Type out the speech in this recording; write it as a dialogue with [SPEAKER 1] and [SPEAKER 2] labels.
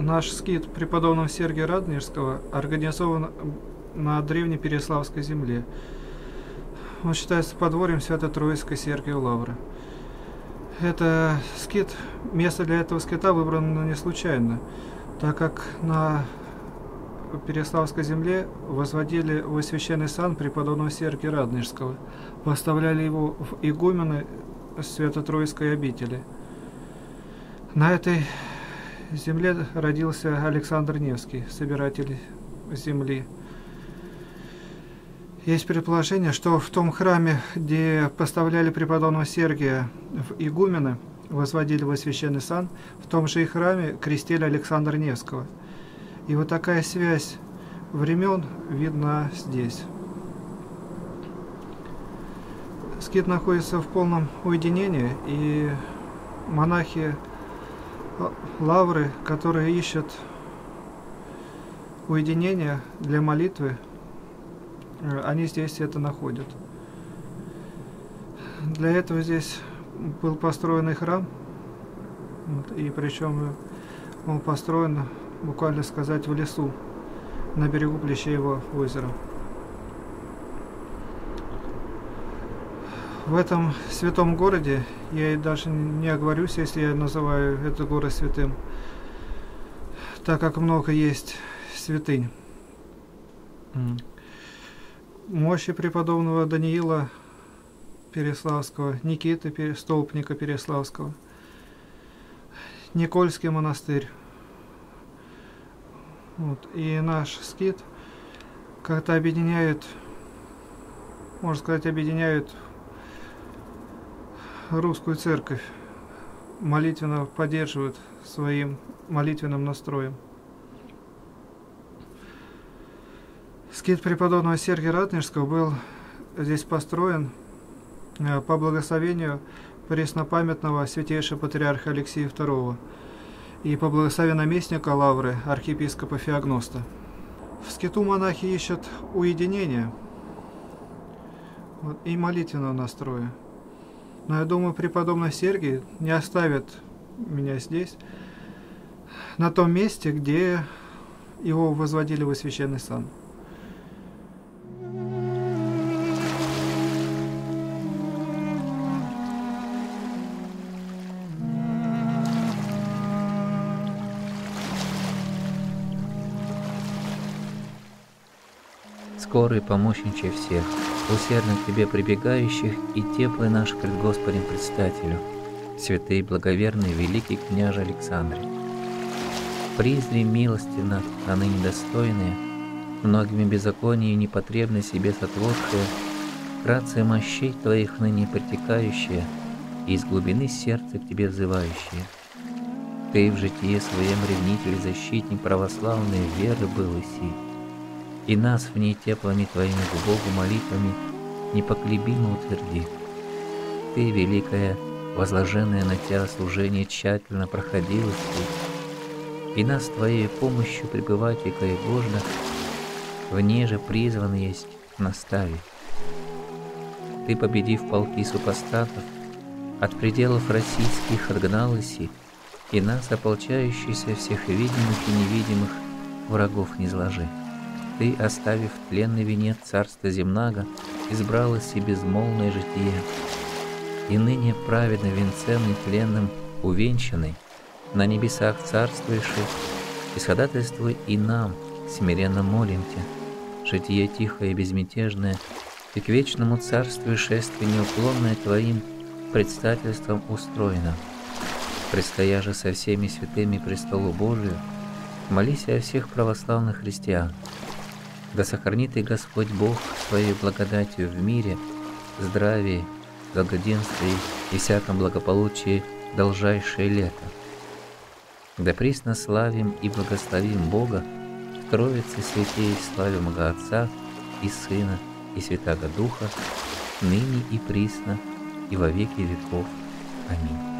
[SPEAKER 1] Наш скит преподобного Сергия Радонежского организован на древней Переславской земле. Он считается подворьем Свято-Троицкой Сергия Лавры. Это скит, место для этого скита выбрано не случайно, так как на Переславской земле возводили в священный сан преподобного Сергия Радонежского, поставляли его в игумены Свято-Троицкой обители. На этой земле родился Александр Невский, собиратель земли. Есть предположение, что в том храме, где поставляли преподобного Сергия в игумены, возводили во священный сан, в том же и храме крестили Александра Невского. И вот такая связь времен видна здесь. Скит находится в полном уединении, и монахи лавры, которые ищут уединения для молитвы, э, они здесь это находят. Для этого здесь был построен храм, и причем он построен, буквально сказать, в лесу, на берегу Плещеева озера. В этом святом городе, я и даже не оговорюсь, если я называю этот город святым, так как много есть святынь. Мощи преподобного Даниила Переславского, Никиты Столпника Переславского, Никольский монастырь. Вот. И наш скит как-то объединяет, можно сказать, объединяют русскую церковь, молитвенно поддерживают своим молитвенным настроем. Скит преподобного Сергия Ратнежского был здесь построен э, по благословению преснопамятного святейшего патриарха Алексея II и по благословению наместника Лавры, архиепископа Феогноста. В скиту монахи ищут уединения и молитвенного настроя. Но я думаю, преподобный Сергий не оставит меня здесь, на том месте, где его возводили во священный сан.
[SPEAKER 2] Скорый помощничай всех, усердно к Тебе прибегающих и теплый наш пред Господем предстателю, святый, благоверный, великий княже Александре. Призри милостивно, а ныне достойные, многими беззаконие и непотребно себе сотворшие, вкратце мощей Твоих ныне притекающие и из глубины сердца к Тебе взывающие. Ты в житие своем ревнитель, защитник православной веры был и си и нас в ней теплыми Твоими к Богу молитвами непоколебимо утверди. Ты, великая, возложенное на Тебя служение тщательно проходила и нас Твоей помощью пребывать Божно, вне же призван есть наставить. Ты, победив полки супостатов, от пределов российских отгнал Иси, и нас, ополчающиеся всех видимых и невидимых, врагов не зложи. Ты, оставив тленный венец царства земного, избрала себе безмолвное житие, и ныне праведно венцем тленным увенчанный, на небесах царствующий, и сходатайствуй и нам, смиренно молим Тебя, житие тихое и безмятежное, и к вечному царству и шествию неуклонное Твоим предстательством устроено. Предстоя же со всеми святыми престолу Божию, молись о всех православных христиан, да сохранит и Господь Бог своей благодатью в мире, здравии, благоденствии и всяком благополучии должайшее лето. Да присно славим и благословим Бога, в святей славим Бога Отца и Сына и Святаго Духа, ныне и присно и во веки веков. Аминь.